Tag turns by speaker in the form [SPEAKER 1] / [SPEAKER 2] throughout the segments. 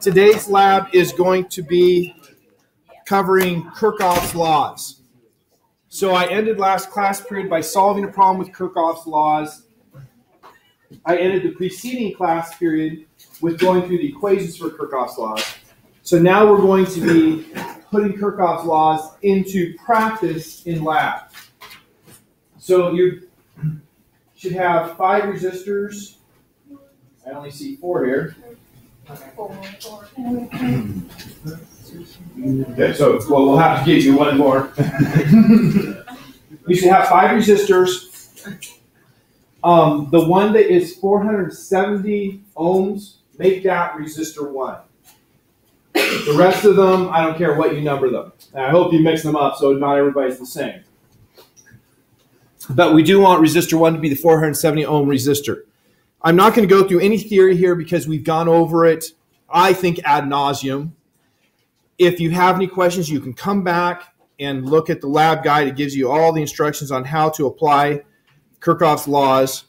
[SPEAKER 1] today's lab is going to be covering Kirchhoff's laws. So I ended last class period by solving a problem with Kirchhoff's laws. I ended the preceding class period with going through the equations for Kirchhoff's laws. So now we're going to be putting Kirchhoff's laws into practice in lab. So you should have five resistors. I only see four here. Okay, so well, we'll have to give you one more. we should have five resistors. Um, the one that is 470 ohms, make that resistor one. The rest of them, I don't care what you number them. And I hope you mix them up so not everybody's the same. But we do want resistor 1 to be the 470 ohm resistor. I'm not going to go through any theory here because we've gone over it, I think, ad nauseum. If you have any questions, you can come back and look at the lab guide. It gives you all the instructions on how to apply Kirchhoff's laws.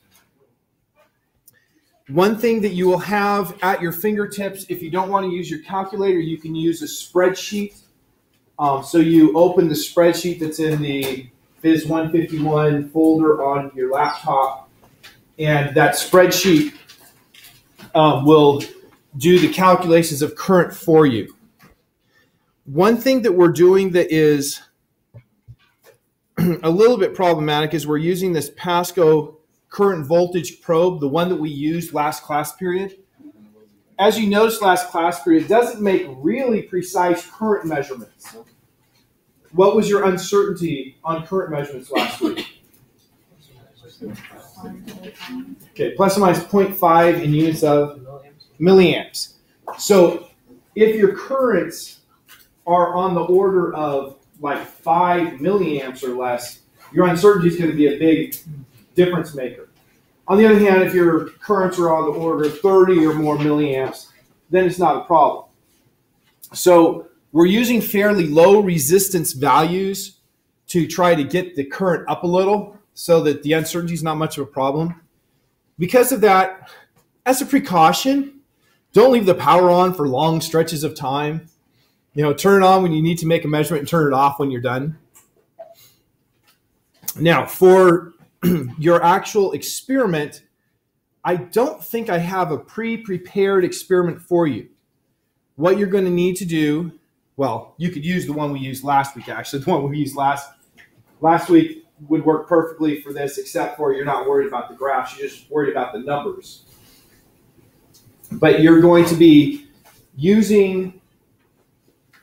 [SPEAKER 1] One thing that you will have at your fingertips, if you don't want to use your calculator, you can use a spreadsheet. Um, so you open the spreadsheet that's in the Phys 151 folder on your laptop, and that spreadsheet um, will do the calculations of current for you. One thing that we're doing that is a little bit problematic is we're using this Pasco current voltage probe, the one that we used last class period. As you noticed last class period, it doesn't make really precise current measurements. What was your uncertainty on current measurements last week? Okay, plus or minus 0.5 in units of milliamps. So if your currents are on the order of like 5 milliamps or less, your uncertainty is going to be a big difference maker. On the other hand, if your currents are on the order of 30 or more milliamps, then it's not a problem. So we're using fairly low resistance values to try to get the current up a little so that the uncertainty is not much of a problem. Because of that, as a precaution, don't leave the power on for long stretches of time. You know, turn it on when you need to make a measurement and turn it off when you're done. Now, for your actual experiment, I don't think I have a pre-prepared experiment for you. What you're going to need to do well, you could use the one we used last week. Actually, the one we used last last week would work perfectly for this, except for you're not worried about the graphs. You're just worried about the numbers. But you're going to be using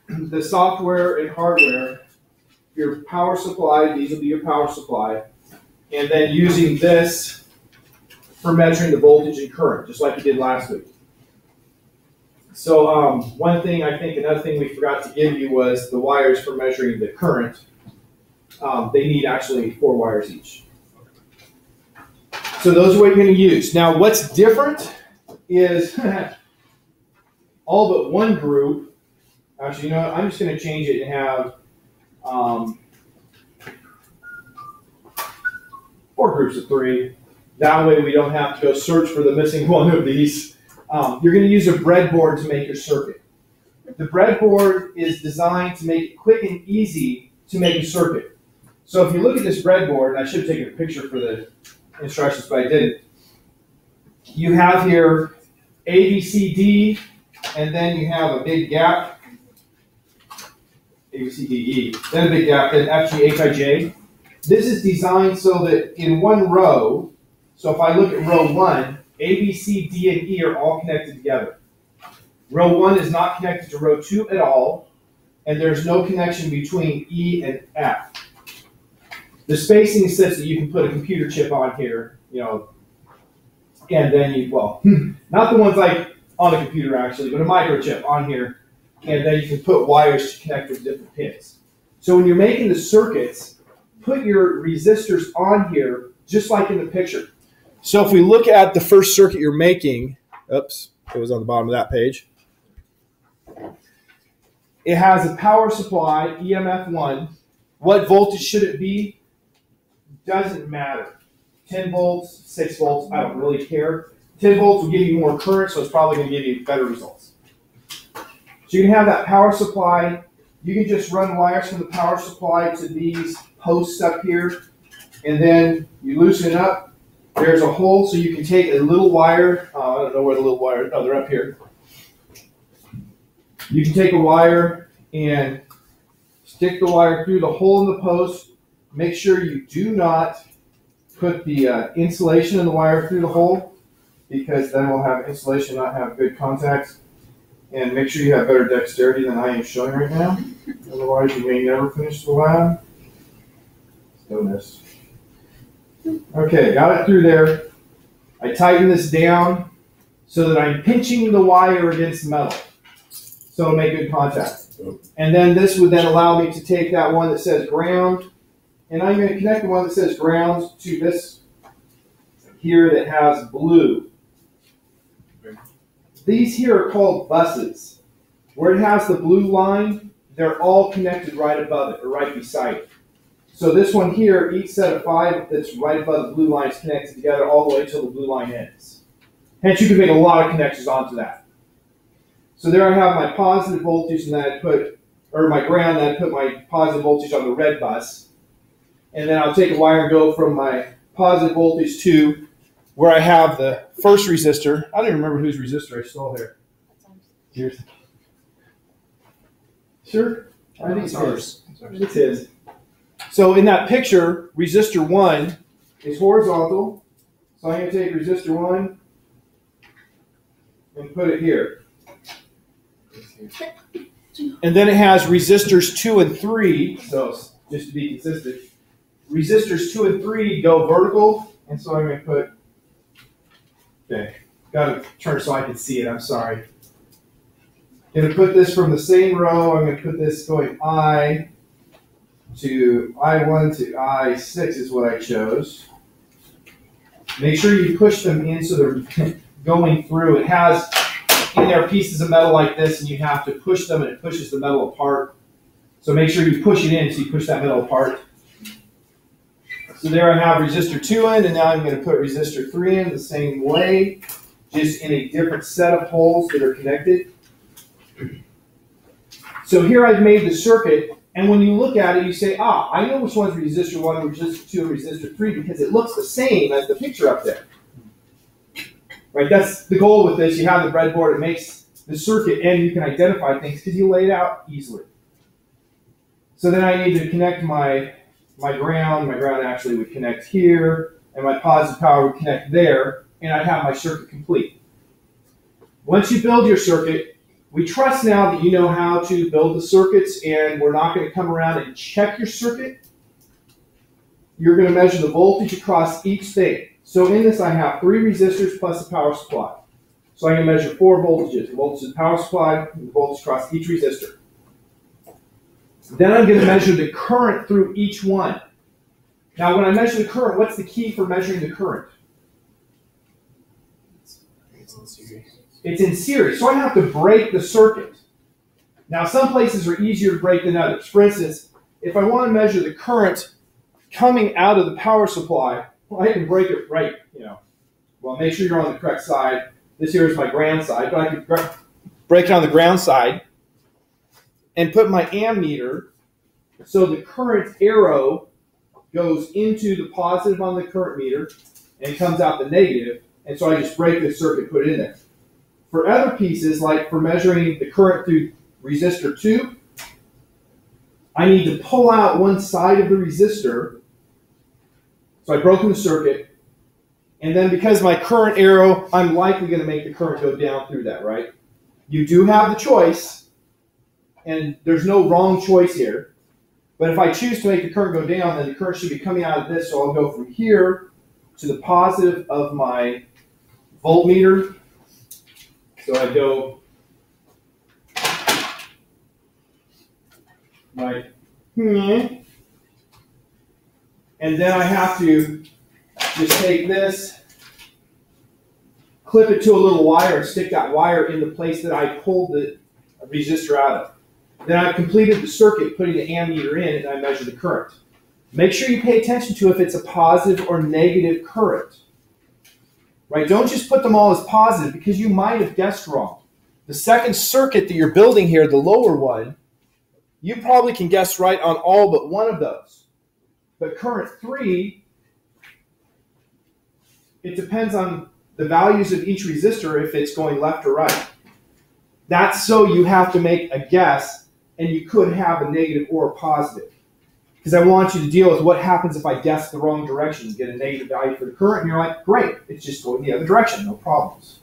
[SPEAKER 1] the software and hardware, your power supply, these will be your power supply, and then using this for measuring the voltage and current, just like you did last week. So um, one thing I think, another thing we forgot to give you was the wires for measuring the current. Um, they need actually four wires each. So those are what you're going to use. Now what's different is all but one group. Actually, you know, I'm just going to change it and have um, four groups of three. That way we don't have to go search for the missing one of these. Um, you're going to use a breadboard to make your circuit. The breadboard is designed to make it quick and easy to make a circuit. So if you look at this breadboard, and I should have taken a picture for the instructions, but I didn't. You have here A, B, C, D, and then you have a big gap. A, B, C, D, E. Then a big gap, then F, G, H, I, J. This is designed so that in one row, so if I look at row one, a, B, C, D, and E are all connected together. Row 1 is not connected to row 2 at all, and there's no connection between E and F. The spacing is such that you can put a computer chip on here, you know, and then you, well, hmm, not the ones like on a computer actually, but a microchip on here, and then you can put wires to connect with different pins. So when you're making the circuits, put your resistors on here just like in the picture. So if we look at the first circuit you're making, oops, it was on the bottom of that page. It has a power supply, EMF1. What voltage should it be? Doesn't matter. 10 volts, 6 volts, I don't really care. 10 volts will give you more current, so it's probably going to give you better results. So you can have that power supply. You can just run wires from the power supply to these posts up here, and then you loosen it up. There's a hole, so you can take a little wire. Uh, I don't know where the little wire. Oh, they're up here. You can take a wire and stick the wire through the hole in the post. Make sure you do not put the uh, insulation in the wire through the hole because then we'll have insulation not have good contact. And make sure you have better dexterity than I am showing right now. Otherwise, you may never finish the lab. Still missed. Okay, got it through there. I tighten this down so that I'm pinching the wire against the metal. So it'll make good contact. And then this would then allow me to take that one that says ground, and I'm going to connect the one that says ground to this here that has blue. These here are called buses. Where it has the blue line, they're all connected right above it or right beside it. So this one here, each set of five that's right above the blue line is connected together all the way until the blue line ends. Hence, you can make a lot of connections onto that. So there I have my positive voltage, and then I put, or my ground, and I put my positive voltage on the red bus. And then I'll take a wire and go from my positive voltage to where I have the first resistor. I don't even remember whose resistor I stole here. Yours. Sure? I think it's his. It's his. So in that picture, resistor one is horizontal. So I'm going to take resistor one and put it here. And then it has resistors two and three. So just to be consistent, resistors two and three go vertical. And so I'm going to put, okay, got to turn so I can see it. I'm sorry. I'm Going to put this from the same row. I'm going to put this going I to I1 to I6 is what I chose. Make sure you push them in so they're going through. It has in there pieces of metal like this, and you have to push them, and it pushes the metal apart. So make sure you push it in so you push that metal apart. So there I have resistor 2 in, and now I'm going to put resistor 3 in the same way, just in a different set of holes that are connected. So here I've made the circuit, and when you look at it, you say, ah, I know which one's resistor 1, resistor 2, and resistor 3 because it looks the same as the picture up there. Right, that's the goal with this. You have the breadboard, it makes the circuit, and you can identify things because you lay it out easily. So then I need to connect my, my ground. My ground actually would connect here, and my positive power would connect there, and I'd have my circuit complete. Once you build your circuit, we trust now that you know how to build the circuits, and we're not going to come around and check your circuit. You're going to measure the voltage across each thing. So in this, I have three resistors plus a power supply. So I can measure four voltages, the voltage of the power supply, and the voltage across each resistor. Then I'm going to measure the current through each one. Now, when I measure the current, what's the key for measuring the current?
[SPEAKER 2] It's in series.
[SPEAKER 1] It's in series, so I have to break the circuit. Now, some places are easier to break than others. For instance, if I want to measure the current coming out of the power supply, well, I can break it right, you know. Well, make sure you're on the correct side. This here is my ground side, but I can break it on the ground side and put my ammeter so the current arrow goes into the positive on the current meter and comes out the negative, and so I just break the circuit, put it in there. For other pieces, like for measuring the current through resistor 2, I need to pull out one side of the resistor so I've broken the circuit. And then because my current arrow, I'm likely going to make the current go down through that, right? You do have the choice, and there's no wrong choice here. But if I choose to make the current go down, then the current should be coming out of this, so I'll go from here to the positive of my voltmeter. So I go like, hmm. And then I have to just take this, clip it to a little wire, and stick that wire in the place that I pulled the resistor out of. Then I've completed the circuit, putting the ammeter in, and I measure the current. Make sure you pay attention to if it's a positive or negative current. Right? Don't just put them all as positive because you might have guessed wrong. the second circuit that you're building here, the lower one, you probably can guess right on all but one of those. But current three, it depends on the values of each resistor if it's going left or right. That's so you have to make a guess, and you could have a negative or a positive. Because I want you to deal with what happens if I guess the wrong direction, you get a negative value for the current, and you're like, great, it's just going the other direction, no problems.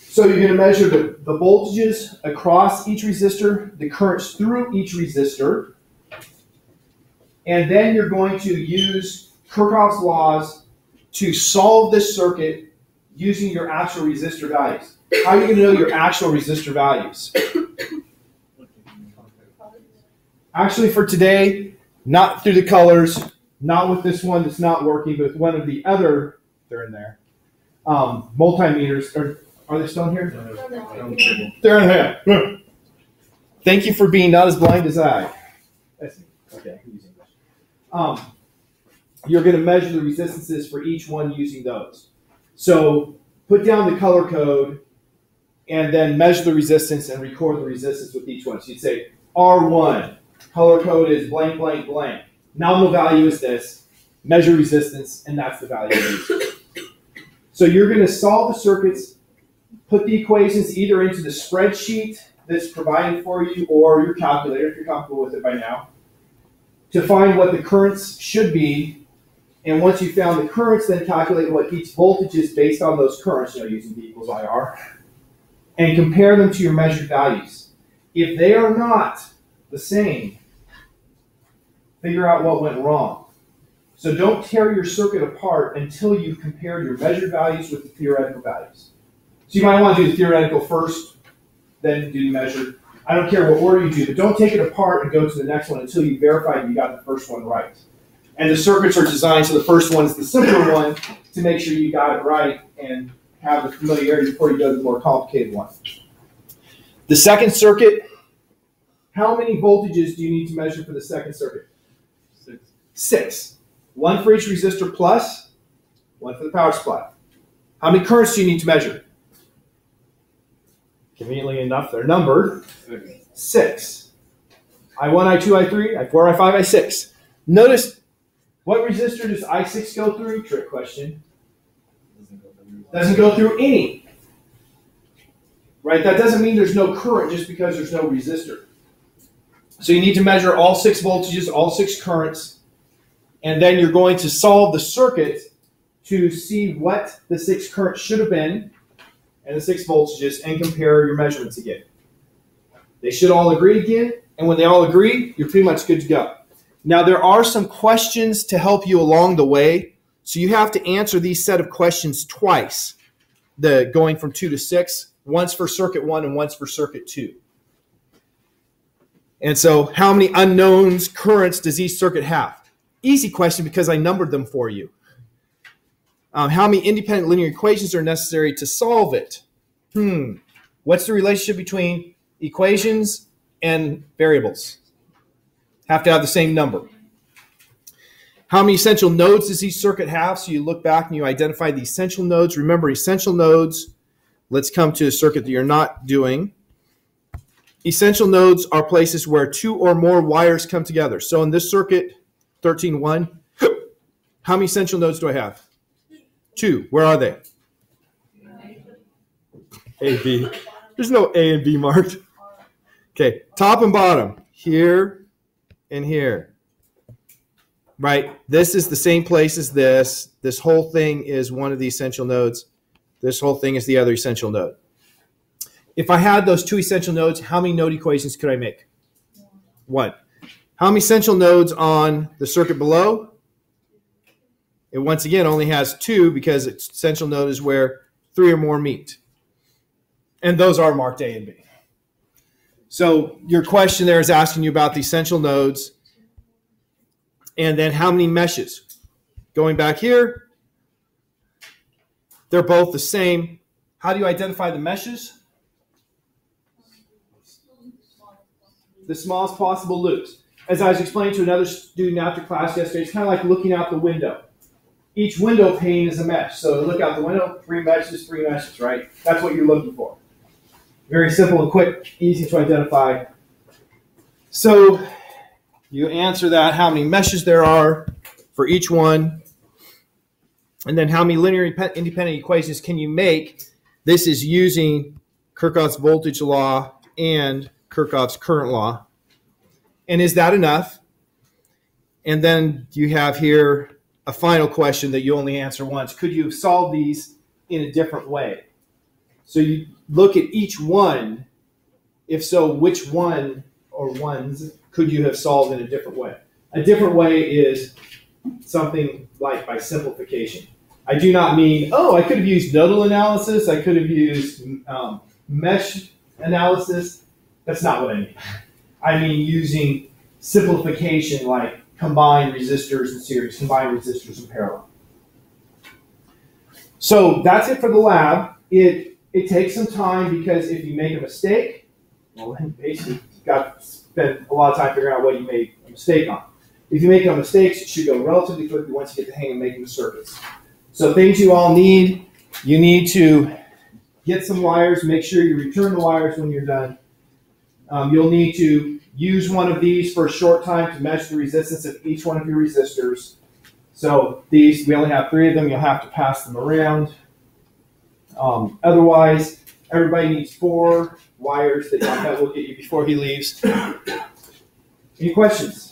[SPEAKER 1] So you're going to measure the, the voltages across each resistor, the currents through each resistor, and then you're going to use Kirchhoff's laws to solve this circuit using your actual resistor values. How are you going to know your actual resistor values? Actually, for today, not through the colors, not with this one that's not working, but with one of the other, they're in there, um, multimeters. Are, are they still in here? They're in here. Thank you for being not as blind as I. Okay, um, you're going to measure the resistances for each one using those. So put down the color code and then measure the resistance and record the resistance with each one. So you'd say R1, color code is blank, blank, blank. Nominal value is this, measure resistance, and that's the value So you're going to solve the circuits, put the equations either into the spreadsheet that's provided for you or your calculator if you're comfortable with it by now to find what the currents should be. And once you found the currents, then calculate what each voltage is based on those currents, you know, using V equals IR, and compare them to your measured values. If they are not the same, figure out what went wrong. So don't tear your circuit apart until you've compared your measured values with the theoretical values. So you might want to do the theoretical first, then do the measured, I don't care what order you do, but don't take it apart and go to the next one until you verify you got the first one right. And the circuits are designed so the first one is the simpler one to make sure you got it right and have the familiarity before you go to the more complicated one. The second circuit, how many voltages do you need to measure for the second circuit?
[SPEAKER 2] Six.
[SPEAKER 1] Six. One for each resistor plus, one for the power supply. How many currents do you need to measure? Conveniently enough, they're numbered. Six. I1, I2, I3, I4, I5, I6. Notice what resistor does I6 go through? Trick question. Doesn't go through any. Right? That doesn't mean there's no current just because there's no resistor. So you need to measure all six voltages, all six currents, and then you're going to solve the circuit to see what the six currents should have been and the six voltages and compare your measurements again. They should all agree again, and when they all agree, you're pretty much good to go. Now, there are some questions to help you along the way, so you have to answer these set of questions twice, the going from two to six, once for circuit one and once for circuit two. And so, how many unknowns, currents does each circuit have? Easy question because I numbered them for you. Um, how many independent linear equations are necessary to solve it? Hmm. What's the relationship between equations and variables? Have to have the same number. How many essential nodes does each circuit have? So you look back and you identify the essential nodes. Remember, essential nodes, let's come to a circuit that you're not doing. Essential nodes are places where two or more wires come together. So in this circuit, 13.1, how many essential nodes do I have? Two. Where are they? A, B. There's no A and B marked. Okay, top and bottom. Here and here. Right? This is the same place as this. This whole thing is one of the essential nodes. This whole thing is the other essential node. If I had those two essential nodes, how many node equations could I make? One. How many essential nodes on the circuit below? It once again only has two because its essential node is where three or more meet. And those are marked A and B. So your question there is asking you about the essential nodes and then how many meshes. Going back here, they're both the same. How do you identify the meshes? The smallest possible loops. As I was explaining to another student after class yesterday, it's kind of like looking out the window each window pane is a mesh. So look out the window, three meshes, three meshes, right? That's what you're looking for. Very simple and quick, easy to identify. So you answer that how many meshes there are for each one, and then how many linear independent equations can you make? This is using Kirchhoff's voltage law and Kirchhoff's current law. And is that enough? And then you have here a final question that you only answer once. Could you have solved these in a different way? So you look at each one. If so, which one or ones could you have solved in a different way? A different way is something like by simplification. I do not mean, oh, I could have used nodal analysis, I could have used um, mesh analysis. That's not what I mean. I mean using simplification like combine resistors in series, combine resistors in parallel. So that's it for the lab. It it takes some time because if you make a mistake, well, then basically you've got spend a lot of time figuring out what you made a mistake on. If you make no mistakes, it should go relatively quickly once you get the hang of making the circuits. So things you all need, you need to get some wires, make sure you return the wires when you're done. Um, you'll need to use one of these for a short time to measure the resistance of each one of your resistors. So these, we only have three of them, you'll have to pass them around. Um, otherwise, everybody needs four wires that John will get you before he leaves. Any questions?